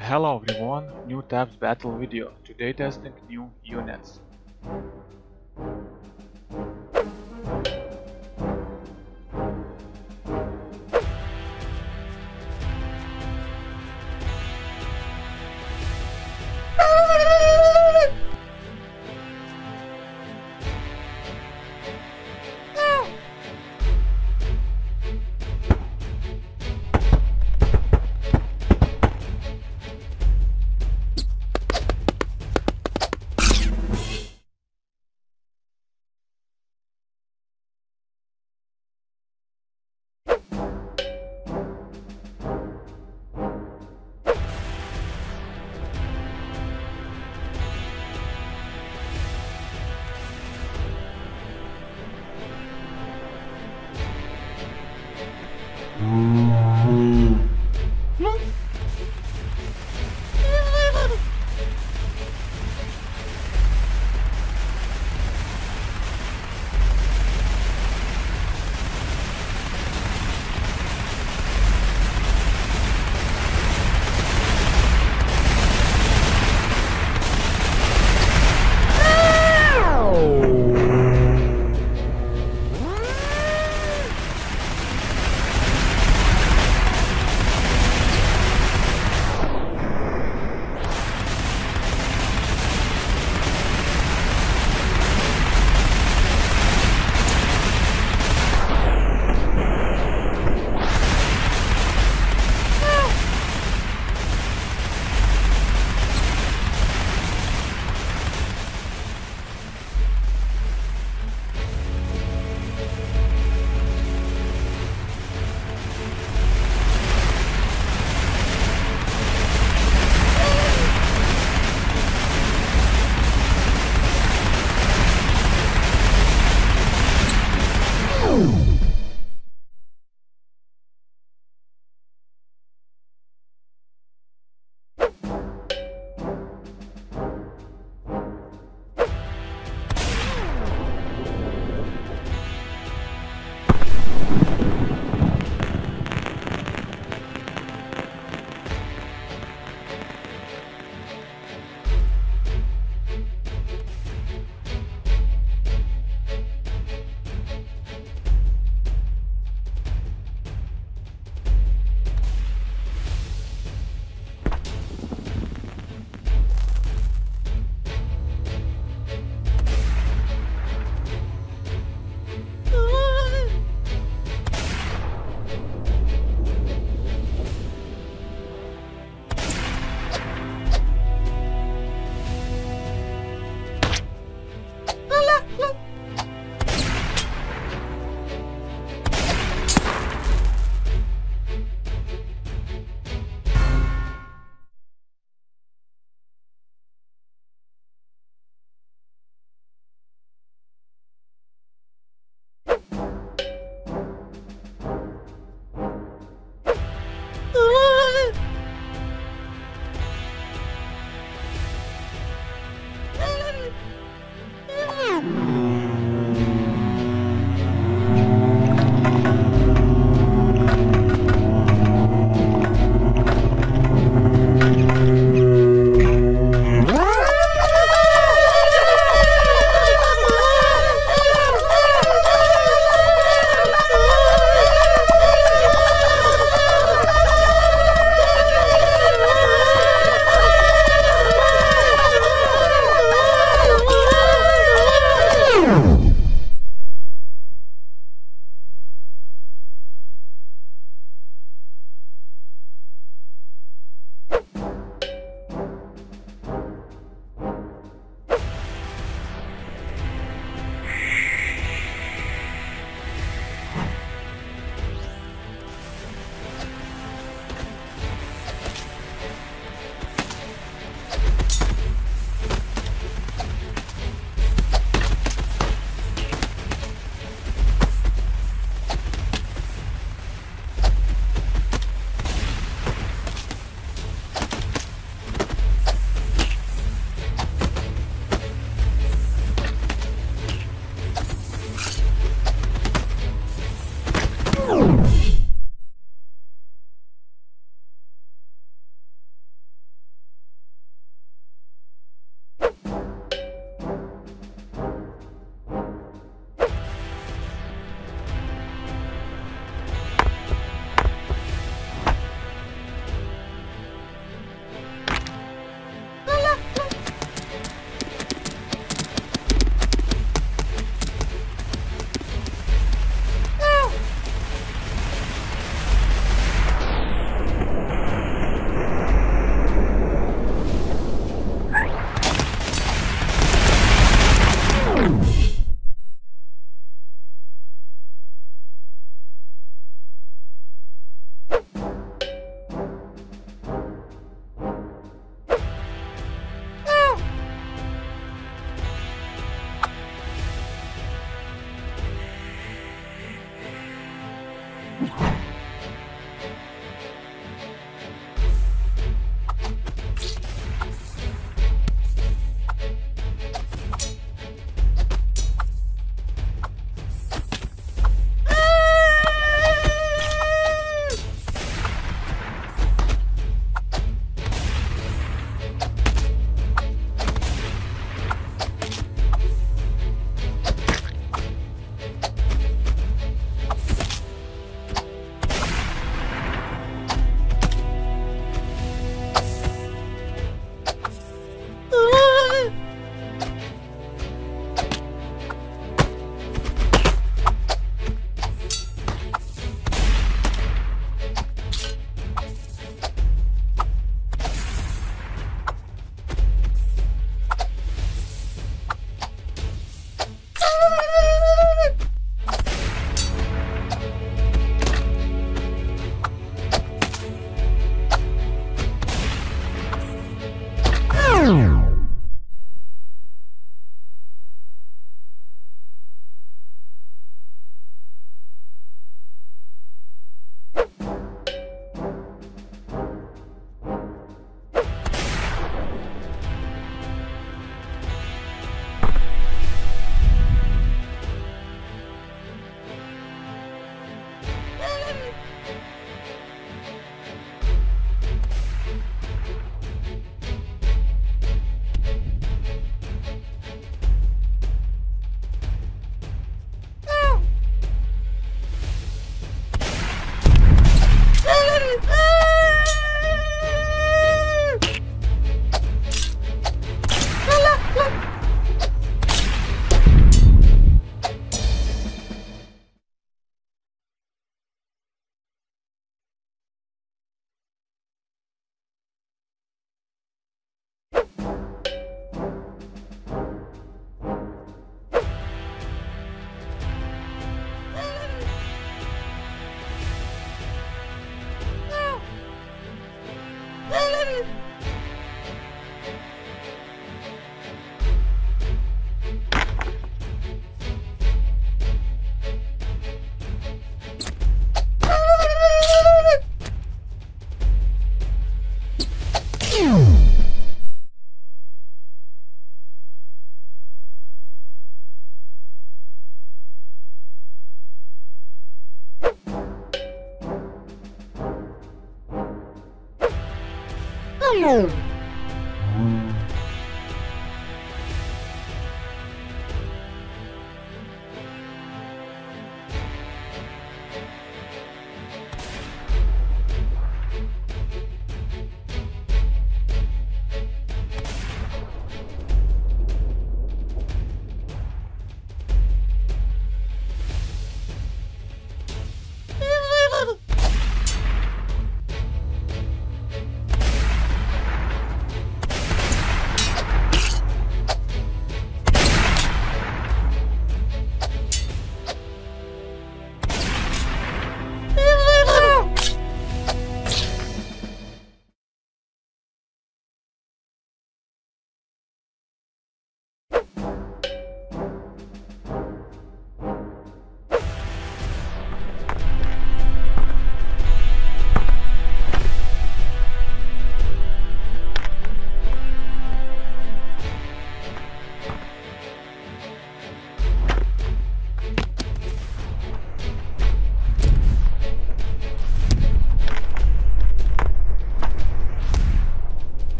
Hello everyone, new tabs battle video, today testing new units.